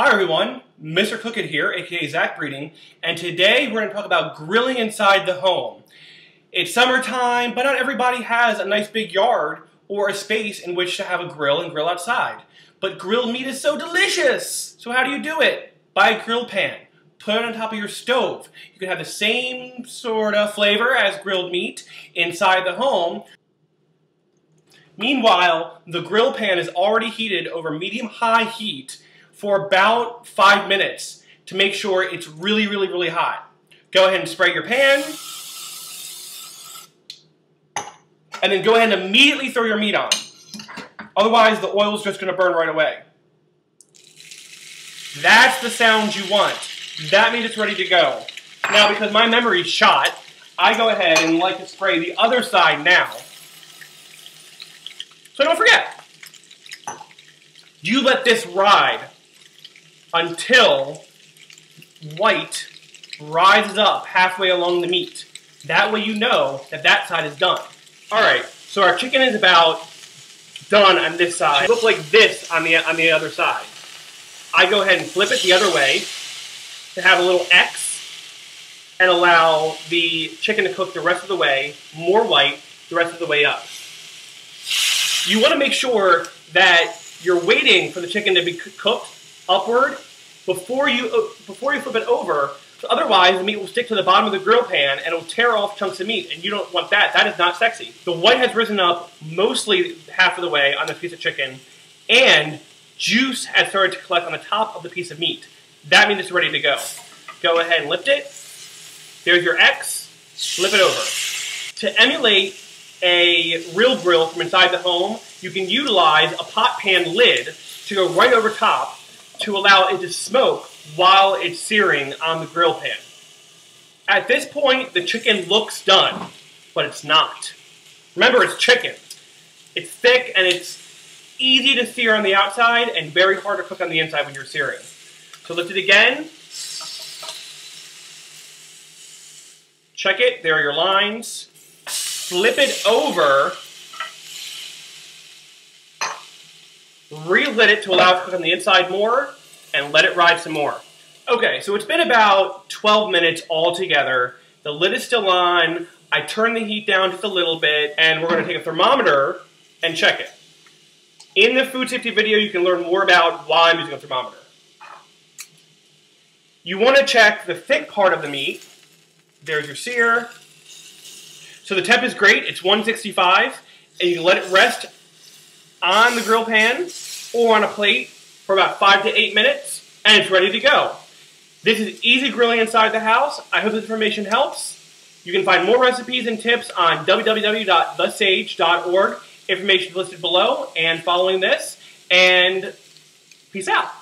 Hi everyone, Mr. Cook It here, aka Zach Breeding, and today we're going to talk about grilling inside the home. It's summertime, but not everybody has a nice big yard or a space in which to have a grill and grill outside. But grilled meat is so delicious! So how do you do it? Buy a grill pan. Put it on top of your stove. You can have the same sort of flavor as grilled meat inside the home. Meanwhile, the grill pan is already heated over medium-high heat for about five minutes to make sure it's really, really, really hot. Go ahead and spray your pan. And then go ahead and immediately throw your meat on. Otherwise, the oil is just going to burn right away. That's the sound you want. That means it's ready to go. Now, because my memory's shot, I go ahead and like to spray the other side now. So don't forget. You let this ride until white rises up halfway along the meat. That way you know that that side is done. All right, so our chicken is about done on this side. It looks like this on the, on the other side. I go ahead and flip it the other way to have a little X and allow the chicken to cook the rest of the way, more white, the rest of the way up. You want to make sure that you're waiting for the chicken to be cooked upward before you uh, before you flip it over. Otherwise, the meat will stick to the bottom of the grill pan and it'll tear off chunks of meat, and you don't want that. That is not sexy. The white has risen up mostly half of the way on this piece of chicken, and juice has started to collect on the top of the piece of meat. That means it's ready to go. Go ahead and lift it. There's your X. Flip it over. To emulate a real grill from inside the home, you can utilize a pot pan lid to go right over top to allow it to smoke while it's searing on the grill pan. At this point, the chicken looks done, but it's not. Remember, it's chicken. It's thick and it's easy to sear on the outside and very hard to cook on the inside when you're searing. So lift it again. Check it, there are your lines. Flip it over. Relit it to allow it to cook on the inside more, and let it ride some more. Okay, so it's been about 12 minutes altogether. The lid is still on. I turned the heat down just a little bit, and we're going to take a thermometer and check it. In the food safety video, you can learn more about why I'm using a thermometer. You want to check the thick part of the meat. There's your sear. So the temp is great. It's 165, and you let it rest on the grill pan or on a plate for about five to eight minutes, and it's ready to go. This is easy grilling inside the house. I hope this information helps. You can find more recipes and tips on www.thesage.org. Information listed below and following this. And peace out.